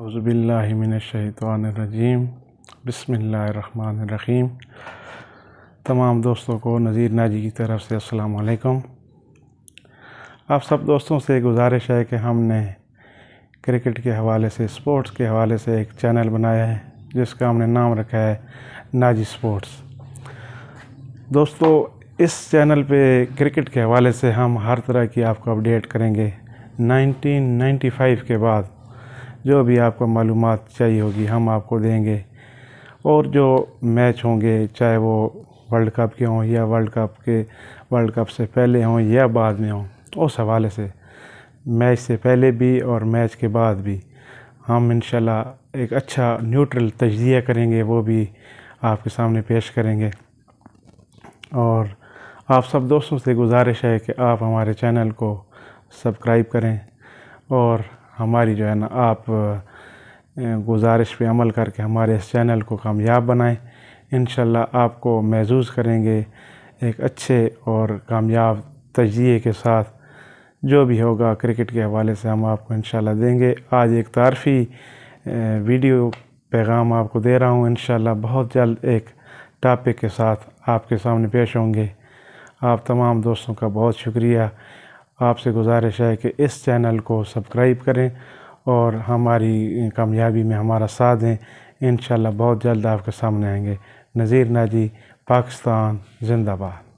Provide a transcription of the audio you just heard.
اعوذ باللہ من الشیطان الرجیم، بسم اللہ الرحمن الرحیم۔ تمام دوستوں کو نذیر ناجی کی طرف سے السلام علیکم۔ آپ سب دوستوں سے گزارش ہے کہ ہم نے کرکٹ کے حوالے سے، سپورٹس کے حوالے سے ایک چینل بنایا ہے، جس کا ہم نے نام رکھا ہے ناجی سپورٹس۔ دوستو، اس چینل پہ کرکٹ کے حوالے سے ہم ہر طرح کی آپ کو اپڈیٹ کریں گے۔ نائنٹین نائنٹی فائیو کے بعد جو بھی آپ کو معلومات چاہیے ہوگی ہم آپ کو دیں گے۔ اور جو میچ ہوں گے، چاہے وہ ورلڈ کپ کے ہوں یا ورلڈ کپ کے، ورلڈ کپ سے پہلے ہوں یا بعد میں ہوں، اس حوالے سے میچ سے پہلے بھی اور میچ کے بعد بھی ہم انشاءاللہ ایک اچھا نیوٹرل تجزیہ کریں گے، وہ بھی آپ کے سامنے پیش کریں گے۔ اور آپ سب دوستوں سے گزارش ہے کہ آپ ہمارے چینل کو سبسکرائب کریں اور ہماری جو ہے نا، آپ گزارش پہ عمل کر کے ہمارے اس چینل کو کامیاب بنائیں۔ انشاءاللہ آپ کو محظوظ کریں گے ایک اچھے اور کامیاب تجزیے کے ساتھ۔ جو بھی ہوگا کرکٹ کے حوالے سے ہم آپ کو انشاءاللہ دیں گے۔ آج ایک تعارفی ویڈیو پیغام آپ کو دے رہا ہوں۔ انشاءاللہ بہت جلد ایک ٹاپک کے ساتھ آپ کے سامنے پیش ہوں گے۔ آپ تمام دوستوں کا بہت شکریہ۔ آپ سے گزارش ہے کہ اس چینل کو سبسکرائب کریں اور ہماری کامیابی میں ہمارا ساتھ دیں۔ انشاءاللہ بہت جلد آپ کے سامنے آئیں گے۔ نذیر ناجی، پاکستان، زندہ باد۔